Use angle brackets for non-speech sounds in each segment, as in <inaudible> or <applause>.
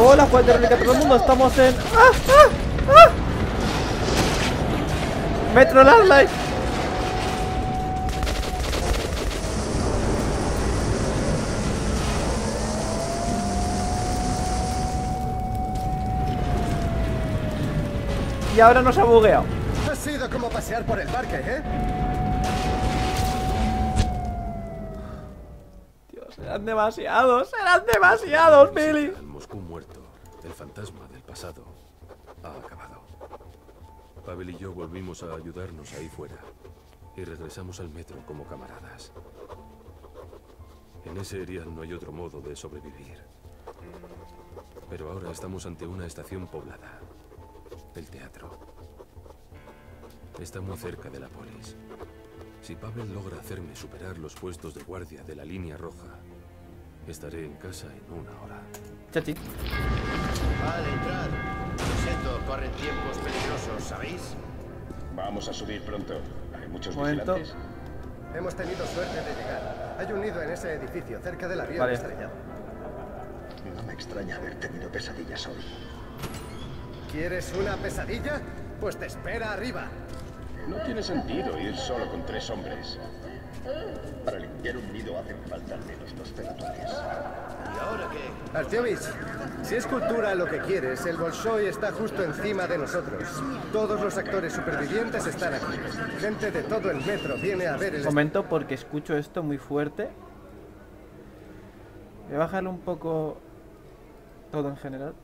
Hola, Juan de Reliquia, todo el mundo. Estamos en. ¡Ah! ¡Ah! ¡Ah! Metro Last. Y ahora nos ha bugueado. Ha sido como pasear por el parque, ¿eh? Dios, eran demasiados, eran demasiados, Billy. El Moscú muerto, el fantasma del pasado, ha acabado. Pavel y yo volvimos a ayudarnos ahí fuera y regresamos al metro como camaradas. En ese erial no hay otro modo de sobrevivir. Pero ahora estamos ante una estación poblada. El teatro. Está muy cerca de la polis. Si Pavel logra hacerme superar los puestos de guardia de la línea roja, estaré en casa en una hora. Chachi. Vale, entrad. Lo siento, corren tiempos peligrosos, ¿sabéis? Vamos a subir pronto. Hay muchos Momento. vigilantes. Hemos tenido suerte de llegar. Hay un nido en ese edificio, cerca del avión Vale. estrellado. No me extraña haber tenido pesadillas hoy. ¿Quieres una pesadilla? Pues te espera arriba. No tiene sentido ir solo con tres hombres. Para limpiar un nido hacen falta al menos dos pelotones. ¿Y ahora qué? Artyomis, si es cultura lo que quieres, el Bolshoi está justo encima de nosotros. Todos los actores supervivientes están aquí. Gente de todo el metro viene a ver el... Momento porque escucho esto muy fuerte. Voy a bajarle un poco todo en general.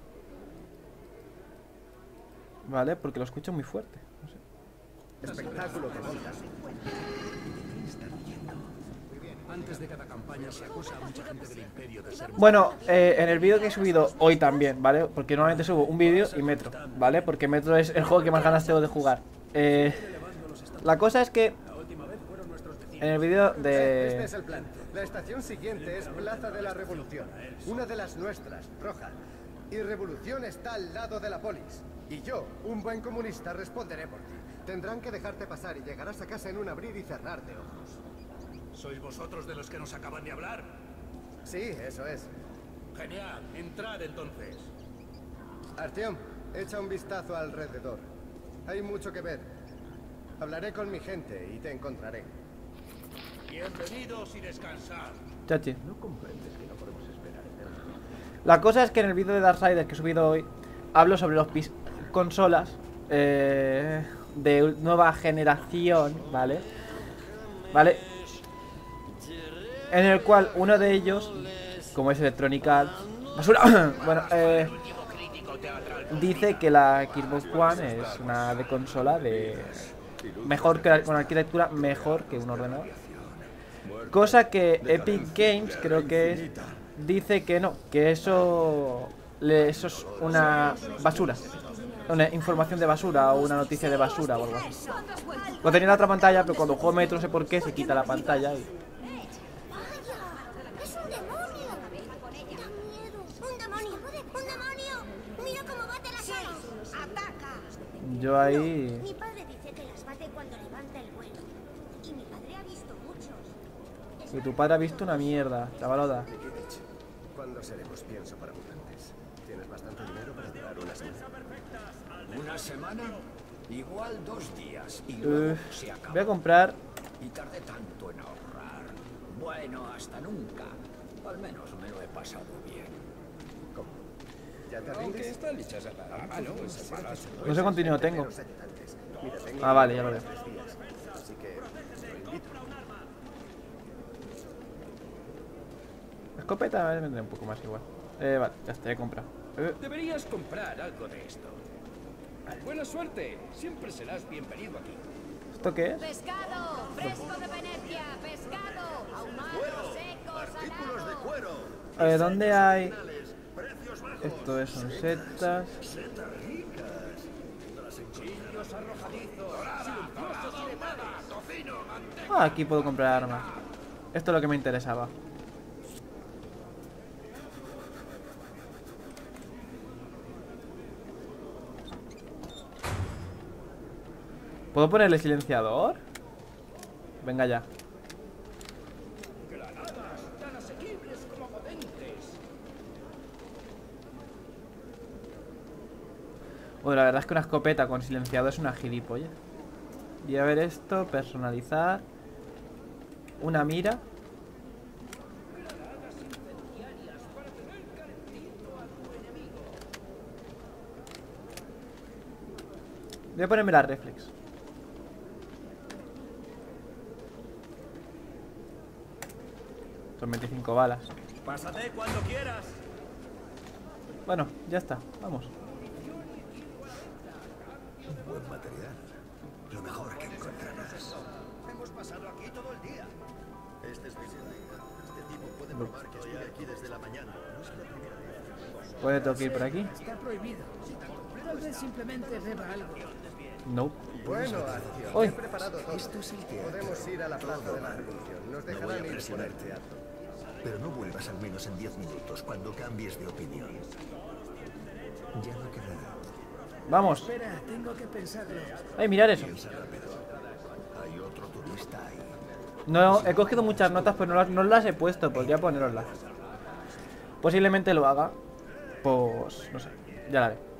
Vale, porque lo escucho muy fuerte. No sé. espectáculo que montas. Antes de cada campaña se acusa a mucha gente del imperio de ser Bueno, eh, en el vídeo que he subido hoy también, ¿vale? Porque normalmente subo un vídeo y Metro, ¿vale? Porque Metro es el juego que más ganas tengo de jugar. Eh, la cosa es que en el vídeo Este de... es el plan. La estación siguiente es Plaza de la Revolución. Una de las nuestras, roja. Y Revolución está al lado de la polis. Y yo, un buen comunista, responderé por ti. Tendrán que dejarte pasar y llegarás a casa en un abrir y cerrar de ojos. ¿Sois vosotros de los que nos acaban de hablar? Sí, eso es. Genial, entrad entonces. Artyom, echa un vistazo alrededor. Hay mucho que ver. Hablaré con mi gente y te encontraré. Bienvenidos y descansad. Chachi. La cosa es que en el vídeo de Darksiders que he subido hoy hablo sobre los pis consolas eh, de nueva generación, ¿vale? ¿Vale? En el cual uno de ellos, como es Electronic Arts, basura, <coughs> bueno, eh, dice que la Xbox One es una de consola de mejor que la- con arquitectura mejor que un ordenador. Cosa que Epic Games creo que es, dice que no, que eso eso es una basura. Una información de basura o una noticia de basura o algo así. Lo tenía en la otra pantalla, pero cuando juego Metro no sé por qué se quita la pantalla y ¡Es un demonio! ¡Da miedo! ¡Un demonio! ¡Un demonio! ¡Mira cómo bate las alas! ¡Ataca! Yo ahí Mi padre dice que las bate cuando levanta el vuelo. Y mi padre ha visto muchos. y tu padre ha visto una mierda, chavaloda. Nikitich, ¿cuándo seremos pienso para mutantes? ¿Tienes bastante dinero para durar una semana? Una semana, igual dos días y luego Uf, se acaba. voy a comprar Y tardé tanto en ahorrar. Bueno, hasta nunca. Al menos me lo he pasado bien. ¿Cómo? ¿Ya te rindes? están hechas a la mano, no sé cuánto dinero tengo. Ah, vale, ya lo veo. Escopeta me vendré un poco más igual. Eh, vale, ya está, ya he comprado. Eh, Deberías comprar algo de esto. Buena suerte. Siempre serás bienvenido aquí. ¿Esto qué es? ¡Pescado! ¡Fresco de Venecia! ¡Pescado! ¡Ahumado, seco, Artículos de cuero. Ver, ¿dónde hay? Esto es, son setas. Ah, aquí puedo comprar armas. Esto es lo que me interesaba. ¿Puedo ponerle silenciador? Venga ya. Bueno, la verdad es que una escopeta con silenciado es una gilipollas. Y a ver esto, personalizar. Una mira. Voy a ponerme la reflex. Son 25 balas. Pásate cuando quieras. Bueno, ya está, vamos. Buen material. Lo mejor que encontrarás. Hemos pasado aquí todo el día. Este es mi. Este tipo puede probar que estoy aquí desde la mañana. No es la primera vez. ¿Puede ir por aquí? Está prohibido. Tal vez simplemente beba algo. No. Bueno, Acción, Uy. he preparado todo. Esto es el teatro. Podemos ir a la plaza de la Revolución. Nos No voy dejarán a ir por el presionarte. teatro. Pero no vuelvas al menos en 10 minutos cuando cambies de opinión. Ya no quedará. Vamos. Espera, tengo que pensarlo. Ay, mirar eso. Hay otro turista ahí. No, he cogido muchas notas, pero no las, no las he puesto. Podría poneroslas. Posiblemente lo haga. Pues, no sé. Ya la haré.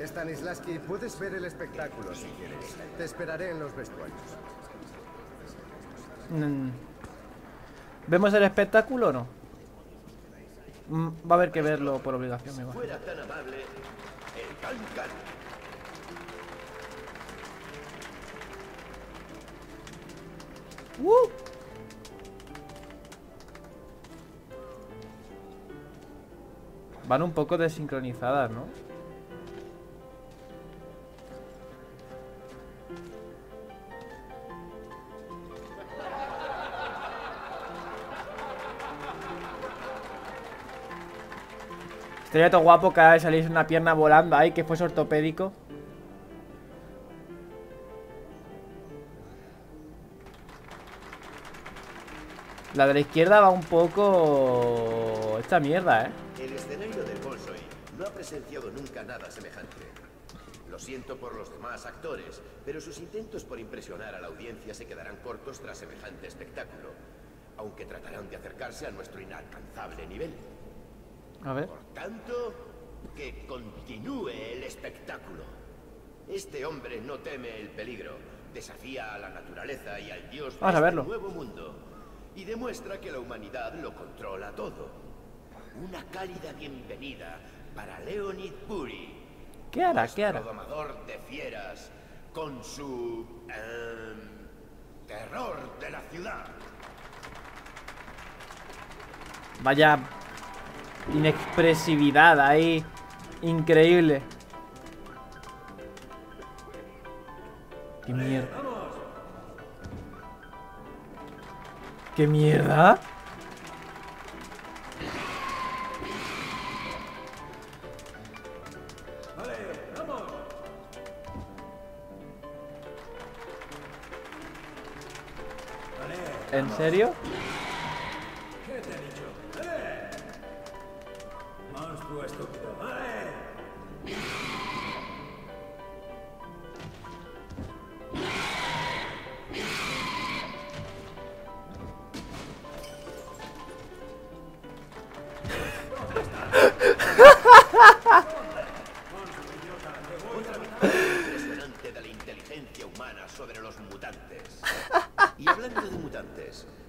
Stanislavski, puedes ver el espectáculo si quieres. Te esperaré en los vestuarios. Mm. ¿Vemos el espectáculo o no? Mm, Va a haber que verlo por obligación, me imagino. ¡Uh! Van un poco desincronizadas, ¿no? Estaría todo guapo cada vez saliese una pierna volando ahí que fuese ortopédico. La de la izquierda va un poco... Esta mierda, ¿eh? El escenario del Bolshoi no ha presenciado nunca nada semejante. Lo siento por los demás actores, pero sus intentos por impresionar a la audiencia se quedarán cortos tras semejante espectáculo, aunque tratarán de acercarse a nuestro inalcanzable nivel. A ver. Por tanto, que continúe el espectáculo. Este hombre no teme el peligro, desafía a la naturaleza y al dios de Vamos este nuevo mundo y demuestra que la humanidad lo controla todo. Una cálida bienvenida para Leonid Puri, ¿Qué hará? ¿Qué hará? domador de fieras, con su em, terror de la ciudad. Vaya inexpresividad ahí. Increíble. Qué mierda. ¿Qué mierda? ¿En serio?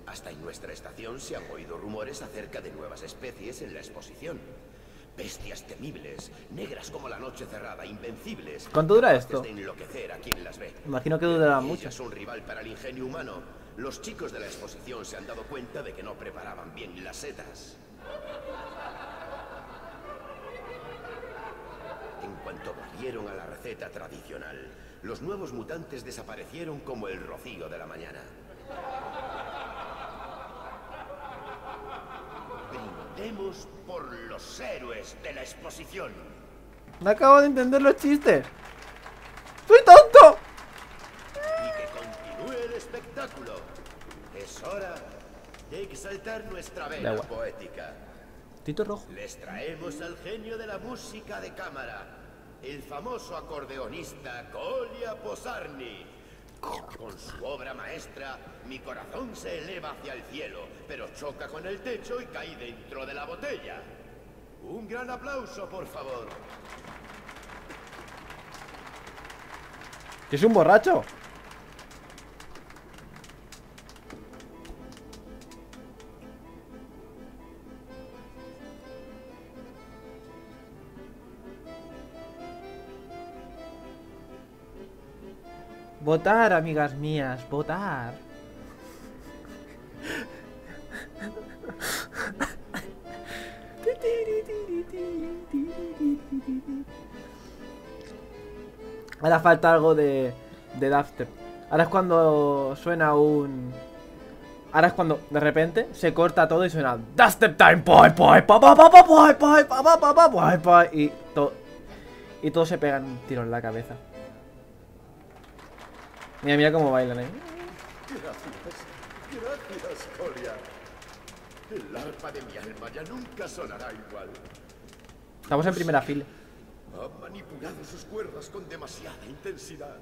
Hasta en nuestra estación se han oído rumores acerca de nuevas especies en la exposición. Bestias temibles, negras como la noche cerrada, invencibles. ¿Cuánto dura esto? de enloquecer a quien las ve. Imagino que durará mucho. un rival para el ingenio humano. Los chicos de la exposición se han dado cuenta de que no preparaban bien las setas. En cuanto volvieron a la receta tradicional, los nuevos mutantes desaparecieron como el rocío de la mañana. Brindemos por los héroes de la exposición. No acabo de entender los chistes. ¡Soy tonto! y que continúe el espectáculo. Es hora de exaltar nuestra vena poética. Tito rojo. Les traemos al genio de la música de cámara, el famoso acordeonista Kolia Posarni, con su obra maestra, mi corazón se eleva hacia el cielo, pero choca con el techo y cae dentro de la botella. Un gran aplauso, por favor. ¿Que es un borracho? Votar, amigas mías, votar. Ahora falta algo de, de dubstep. Ahora es cuando suena un... Ahora es cuando de repente se corta todo y suena Dubstep time, pa, pa, poi, poi, y todo y todo se pegan un tiro en la cabeza. Mira, mira cómo bailan ahí. Gracias, gracias, Coria. El arpa de mi alma ya nunca sonará igual. Estamos en primera fila. Ha manipulado sus cuerdas con demasiada intensidad.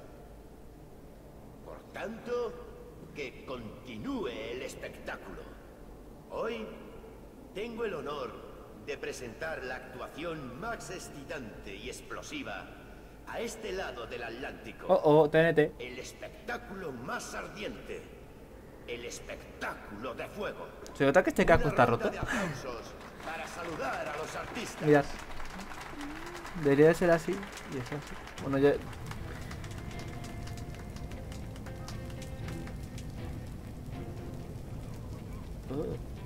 Por tanto, que continúe el espectáculo. Hoy tengo el honor de presentar la actuación más excitante y explosiva a este lado del Atlántico. Oh, oh, TNT. El espectáculo más ardiente. El espectáculo de fuego. ¿Se nota que este casco está roto? De para saludar a los artistas. Mirad. Debería de ser así y es así. Bueno, ya... Oh.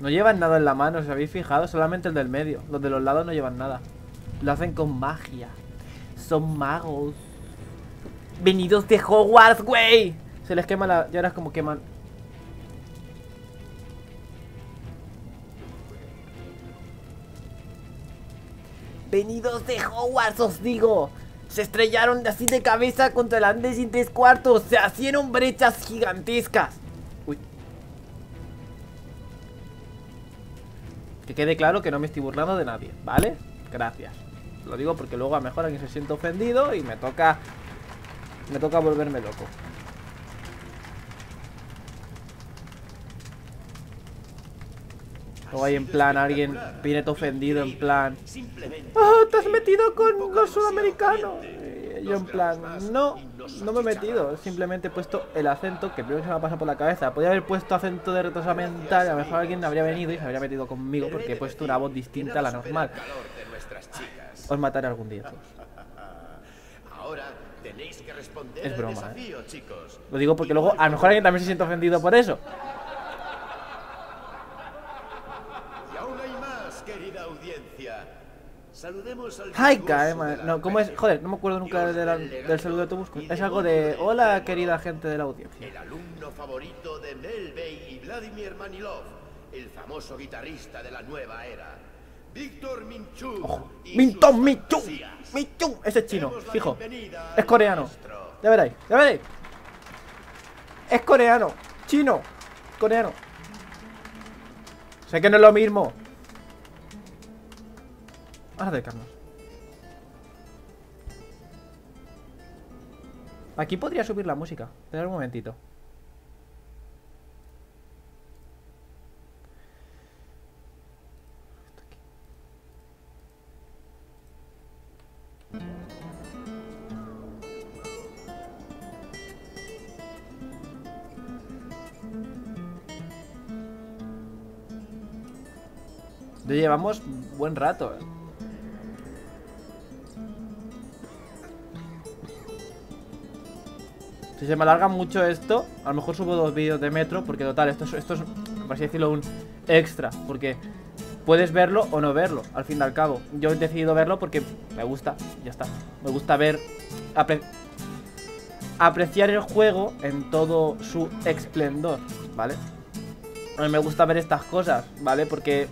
No llevan nada en la mano, ¿os habéis fijado? Solamente el del medio. Los de los lados no llevan nada. Lo hacen con magia. Son magos. Venidos de Hogwarts, güey. Se les quema la... Ya ahora es como queman... Venidos de Hogwarts, os digo. Se estrellaron así de cabeza contra el Andes y tres cuartos. Se hicieron brechas gigantescas. Que quede claro que no me estoy burlando de nadie, ¿vale? Gracias. Lo digo porque luego a lo mejor alguien se siente ofendido y me toca... Me toca volverme loco. Luego hay en plan alguien viene ofendido en plan ¡Oh, te has metido con los sudamericanos! Y yo en plan, no, no me he metido, simplemente he puesto el acento que primero se me ha pasado por la cabeza. Podría haber puesto acento de retraso mental y a lo mejor alguien habría venido y se habría metido conmigo porque he puesto una voz distinta a la normal. Os mataré algún día. <laughs> Ahora tenéis que responder Es broma, chicos. Lo digo porque luego a lo mejor alguien también se siente ofendido por eso. Y aún hay más, querida audiencia. Saludemos al man. la No, ¿cómo es? Joder, no me acuerdo nunca de la- del saludo de tu busco. Es algo de hola, querida gente de la audiencia. El alumno favorito de Melbey y Vladimir Manilov, el famoso guitarrista de la nueva era. Víctor Minchuk. y Minton fantasías. Michun. Ese es chino, fijo. Es coreano. Ya veréis, ya veréis. Es coreano. Chino. Coreano. Sé que no es lo mismo. Vamos a acercarnos. Aquí podría subir la música. Espera un momentito. Ya llevamos buen rato. Si se me alarga mucho esto, a lo mejor subo dos vídeos de metro, porque total, esto es, esto es, por así decirlo, un extra, porque puedes verlo o no verlo, al fin y al cabo. Yo he decidido verlo porque me gusta, ya está. Me gusta ver, apre- apreciar el juego en todo su esplendor, ¿vale? A mí me gusta ver estas cosas, ¿vale? Porque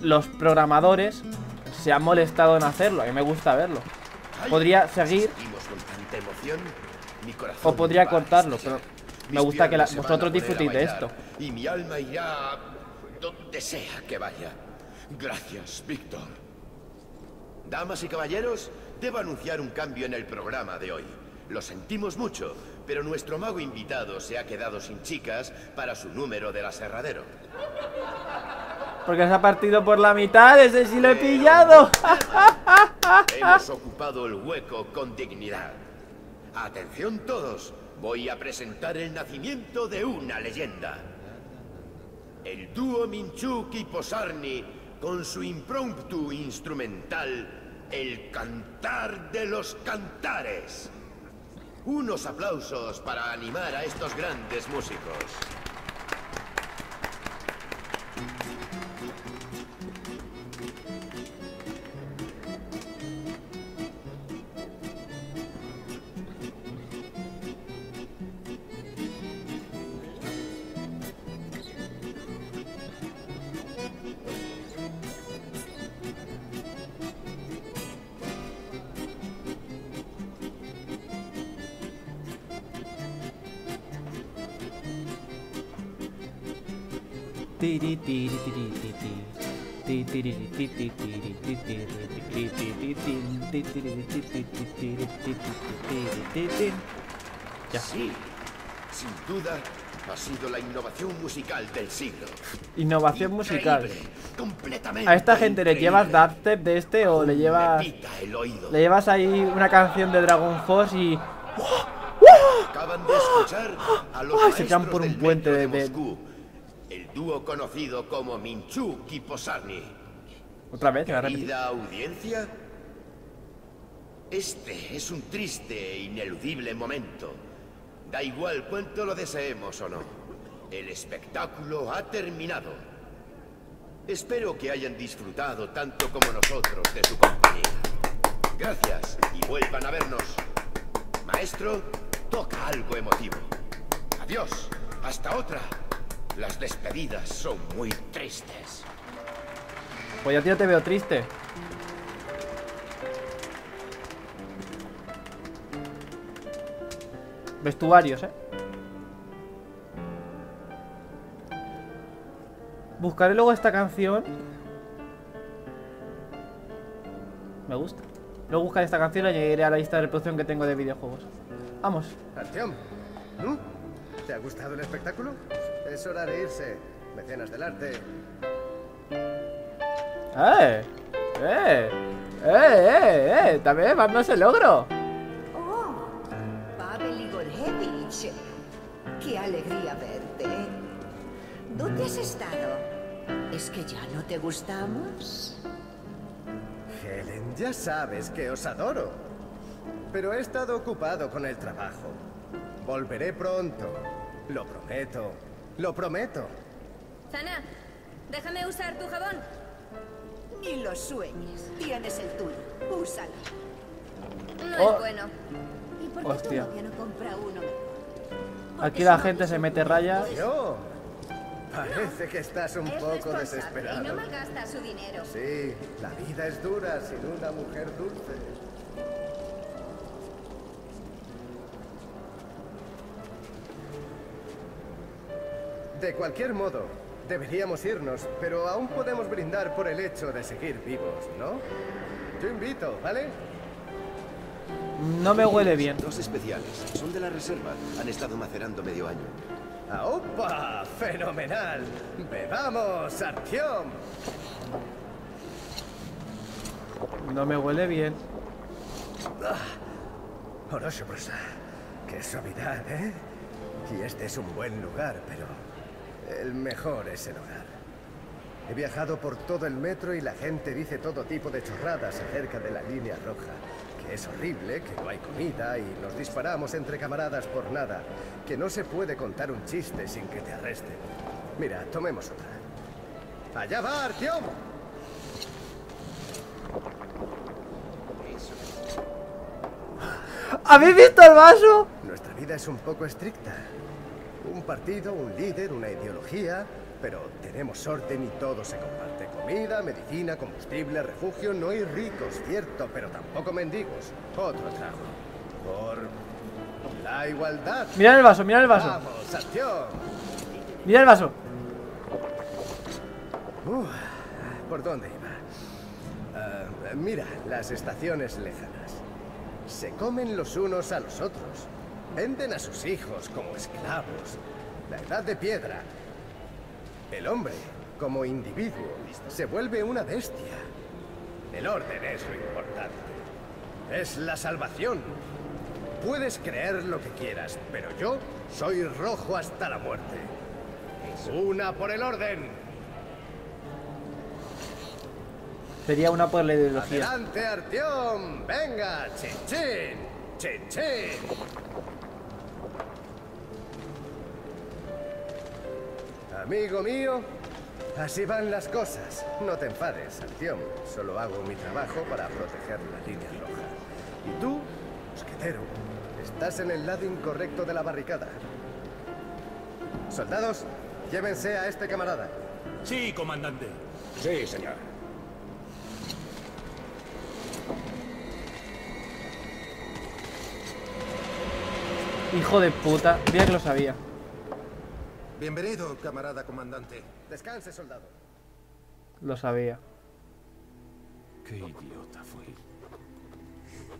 los programadores se han molestado en hacerlo, a mí me gusta verlo. Podría seguir O podría cortarlo, pero me gusta que la- vosotros disfrutéis de esto. Y mi alma irá donde sea que vaya. Gracias, Víctor. Damas y caballeros, debo anunciar un cambio en el programa de hoy. Lo sentimos mucho, pero nuestro mago invitado se ha quedado sin chicas para su número del aserradero. Porque se ha partido por la mitad, ese sí lo he pillado. <laughs> Hemos ocupado el hueco con dignidad. Atención todos, voy a presentar el nacimiento de una leyenda. El dúo Minchuk y Posarni con su impromptu instrumental El Cantar de los Cantares. Unos aplausos para animar a estos grandes músicos. Ya. Sí, sin duda ha sido la innovación musical del siglo. Innovación musical. Increíble, completamente A esta gente le llevas dubstep de este o le llevas. pica el oído. Le llevas ahí una canción de Dragon Force y. Acaban de escuchar a los Ay, se maestros por un puente de- de- Moscú, el dúo conocido como Minchuk y Posarni. Otra vez. Querida audiencia, este es un triste e ineludible momento. Da igual cuánto lo deseemos o no. El espectáculo ha terminado. Espero que hayan disfrutado tanto como nosotros de su compañía. Gracias y vuelvan a vernos. Maestro, toca algo emotivo. Adiós. Hasta otra. Las despedidas son muy tristes. Pues yo, tío, te veo triste. Vestuarios, eh. Buscaré luego esta canción. Me gusta. Luego buscaré esta canción y añadiré a la lista de reproducción que tengo de videojuegos. Vamos. Artyom, ¿mm? ¿te ha gustado el espectáculo? Es hora de irse. Mecenas del arte. ¡Eh! ¡Eh! ¡Eh! ¡Eh! ¡Eh! También vamos el logro. Oh, Pavel Igorevich. Qué alegría verte. ¿Dónde has estado? ¿Es que ya no te gustamos? Helen, ya sabes que os adoro. Pero he estado ocupado con el trabajo. Volveré pronto. Lo prometo. Lo prometo. Zana, déjame usar tu jabón. Ni lo sueñes. Tienes el tuyo. Úsalo. No Oh. es bueno. ¿Y por qué Hostia. tu novia no compra uno? Aquí la gente se mete rayas. Yo. Parece que estás un Es poco y desesperado. no malgasta su dinero. Sí, la vida es dura sin una mujer dulce. De cualquier modo, deberíamos irnos, pero aún podemos brindar por el hecho de seguir vivos, ¿no? Yo invito, ¿vale? No me huele bien. Dos especiales. Son de la reserva. Han estado macerando medio año. ¡Ah, ¡Opa! ¡Fenomenal! ¡Bebamos, Artyom! No me huele bien. Orocho Brosa. Qué suavidad, ¿eh? Y este es un buen lugar, pero el mejor es el hogar. He viajado por todo el metro y la gente dice todo tipo de chorradas acerca de la línea roja. Que es horrible, que no hay comida y nos disparamos entre camaradas por nada. Que no se puede contar un chiste sin que te arresten. Mira, tomemos otra. ¡Allá va, Artyom! ¿Habéis visto el vaso? Nuestra vida es un poco estricta. Un partido, un líder, una ideología, pero tenemos orden y todo se comparte. Comida, medicina, combustible, refugio. No hay ricos, cierto, pero tampoco mendigos. Otro trago. Por la igualdad. Mira el vaso, mira el vaso. Vamos, acción. El vaso. Uf, ¿Por dónde iba? Ah, Mira, las estaciones lejanas. Se comen los unos a los otros. Venden a sus hijos como esclavos. La edad de piedra. El hombre, como individuo, se vuelve una bestia. El orden es lo importante. Es la salvación. Puedes creer lo que quieras, pero yo soy rojo hasta la muerte. Una por el orden. Sería una por la ideología. Adelante, Artión. Venga, chin chin. Chin chin. Amigo mío, así van las cosas. No te enfades, Artión. Solo hago mi trabajo para proteger la línea roja. Y tú, mosquetero, estás en el lado incorrecto de la barricada. Soldados, llévense a este camarada. Sí, comandante. Sí, señor. Hijo de puta. Mira que lo sabía. Bienvenido, camarada comandante. Descanse, soldado. Lo sabía. Qué idiota fui.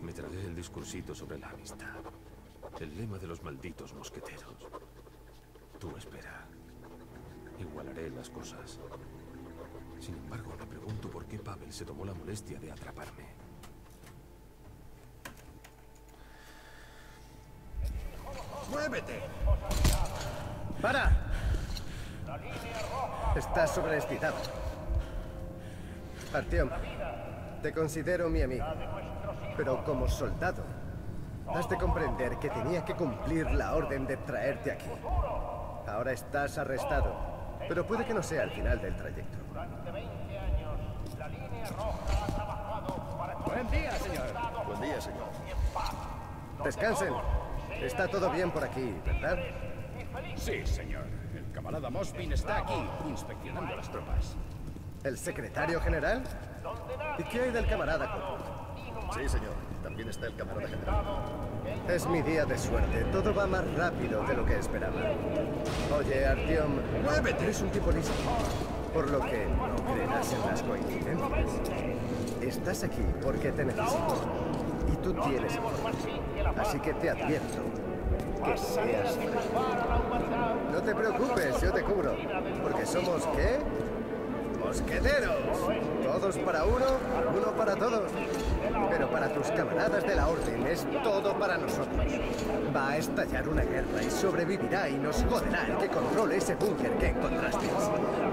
Me tragué el discursito sobre la amistad. El lema de los malditos mosqueteros. Tú espera. Igualaré las cosas. Sin embargo, me pregunto por qué Pavel se tomó la molestia de atraparme. ¡Muévete! ¡Para! Estás sobreestimado. Artyom, te considero mi amigo. Pero como soldado, has de comprender que tenía que cumplir la orden de traerte aquí. Ahora estás arrestado, pero puede que no sea el final del trayecto. Buen día, señor. Buen día, señor. Descansen. Está todo bien por aquí, ¿verdad? Sí, señor. El camarada Mosbin está aquí, inspeccionando las tropas. ¿El secretario general? ¿Y qué hay del camarada? Sí, señor. También está el camarada general. Es mi día de suerte. Todo va más rápido de lo que esperaba. Oye, Artyom, muévete. Eres un tipo listo. Por lo que no creerás en las coincidencias. Estás aquí porque te necesito. Y tú tienes información. Así que te advierto que seas. No te preocupes, yo te cubro. Porque somos, ¿qué? Mosqueteros. Todos para uno, uno para todos. Pero para tus camaradas de la Orden es todo para nosotros. Va a estallar una guerra y sobrevivirá y nos joderá el que controle ese búnker que encontraste.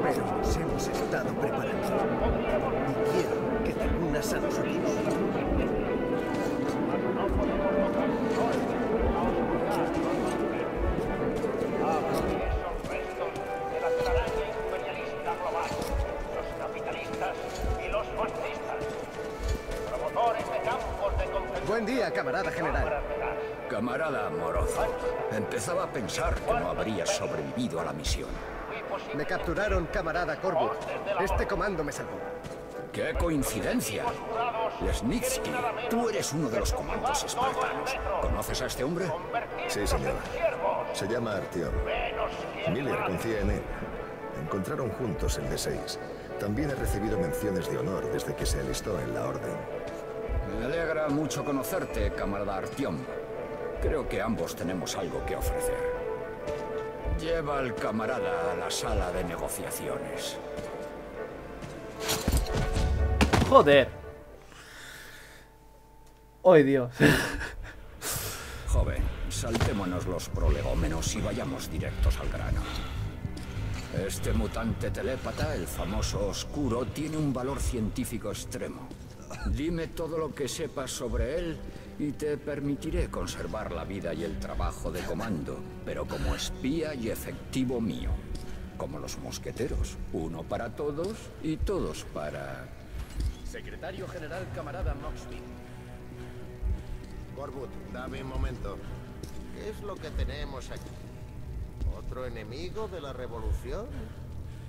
Pero nos hemos estado preparando. Y quiero que te unas a nosotros. Camarada general. Camarada amoroso, empezaba a pensar que no habrías sobrevivido a la misión. Me capturaron, camarada Korbut. Este comando me salvó. ¡Qué coincidencia! Lesnitsky, tú eres uno de los comandos espartanos. ¿Conoces a este hombre? Sí, señor. Se llama Artyom. Miller confía en él. Encontraron juntos el D6. También ha recibido menciones de honor desde que se alistó en la Orden. Me alegra mucho conocerte, camarada Artyom. Creo que ambos tenemos algo que ofrecer. Lleva al camarada a la sala de negociaciones. Joder. ¡Ay, Dios! Joven, saltémonos los prolegómenos y vayamos directos al grano. Este mutante telépata, el famoso Oscuro, tiene un valor científico extremo. Dime todo lo que sepas sobre él y te permitiré conservar la vida y el trabajo de comando, pero como espía y efectivo mío. Como los mosqueteros, uno para todos y todos para... Secretario General Camarada Moxby. Corbut, dame un momento. ¿Qué es lo que tenemos aquí? ¿Otro enemigo de la revolución?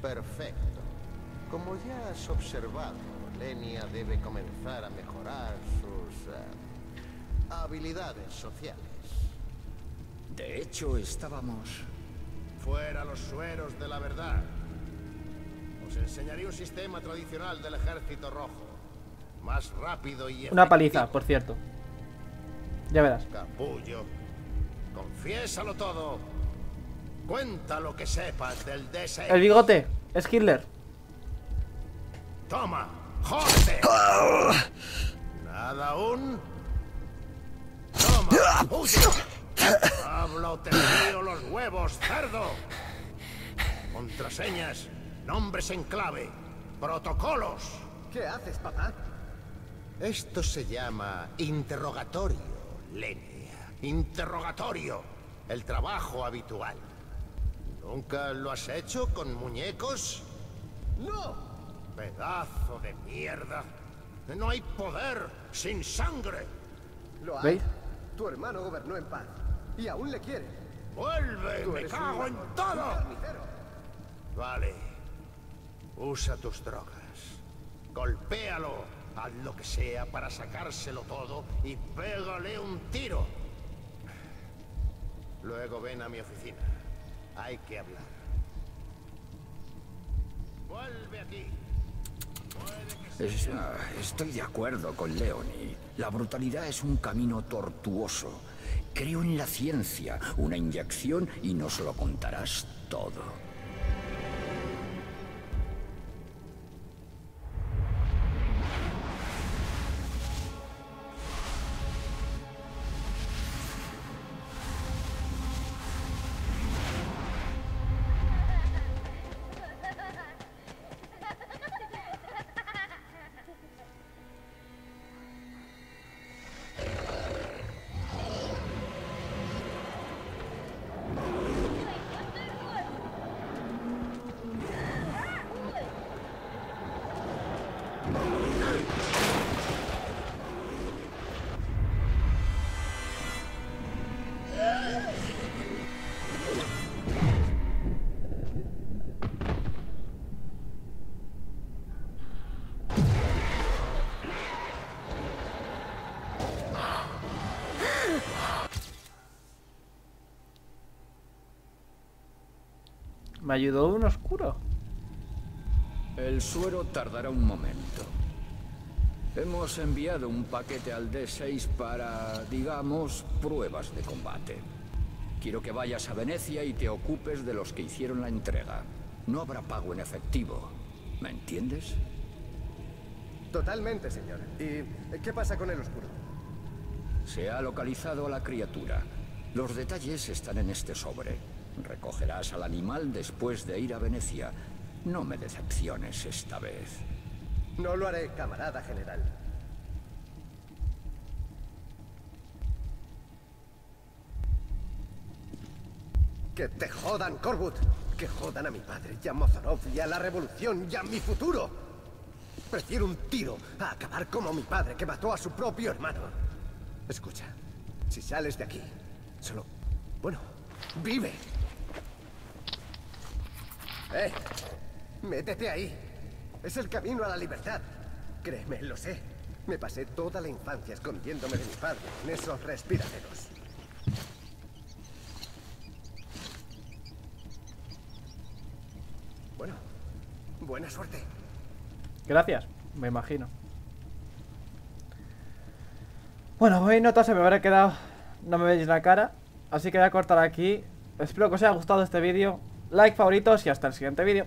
Perfecto. Como ya has observado, Lenia debe comenzar a mejorar sus eh, habilidades sociales. De hecho, estábamos... Fuera los sueros de la verdad. Os enseñaré un sistema tradicional del ejército rojo. Más rápido y Una paliza, por cierto. Ya verás. Capullo. Confiésalo todo. Cuenta lo que sepas del DS. El bigote. Es Hitler. Toma. ¡Jódete! ¿Nada aún? Toma. ¡Huye! Habla o te tiro los huevos, cerdo. Contraseñas. Nombres en clave. Protocolos. ¿Qué haces, papá? Esto se llama interrogatorio, Lenia. Interrogatorio. El trabajo habitual. ¿Nunca lo has hecho con muñecos? ¡No! Pedazo de mierda. No hay poder sin sangre. Lo hay. ¿Veis? Tu hermano gobernó en paz. Y aún le quiere. ¡Vuelve! Tú ¡Me cago en todo! Vale. Usa tus drogas. Golpéalo. Haz lo que sea para sacárselo todo y pégale un tiro. Luego ven a mi oficina. Hay que hablar. Vuelve aquí. Ah, estoy de acuerdo con Leonie. La brutalidad es un camino tortuoso. Creo en la ciencia, una inyección y nos lo contarás todo. Me ayudó un oscuro. El suero tardará un momento. Hemos enviado un paquete al D6 para, digamos, pruebas de combate. Quiero que vayas a Venecia y te ocupes de los que hicieron la entrega. No habrá pago en efectivo. ¿Me entiendes? Totalmente, señor. ¿Y qué pasa con el oscuro? Se ha localizado a la criatura. Los detalles están en este sobre. Recogerás al animal después de ir a Venecia. No me decepciones esta vez. No lo haré, camarada general. Que te jodan, Corbut. Que jodan a mi padre, y a Mozarov, y a la revolución, y a mi futuro. Prefiero un tiro a acabar como mi padre, que mató a su propio hermano. Escucha, si sales de aquí, solo... Bueno, vive. ¡Eh! Métete ahí. Es el camino a la libertad. Créeme, lo sé. Me pasé toda la infancia escondiéndome de mi padre en esos respiraderos. Bueno, buena suerte. Gracias, me imagino. Bueno, hoy nota se me habrá quedado. No me veis la cara. Así que voy a cortar aquí. Espero que os haya gustado este vídeo. Like, favoritos y hasta el siguiente vídeo.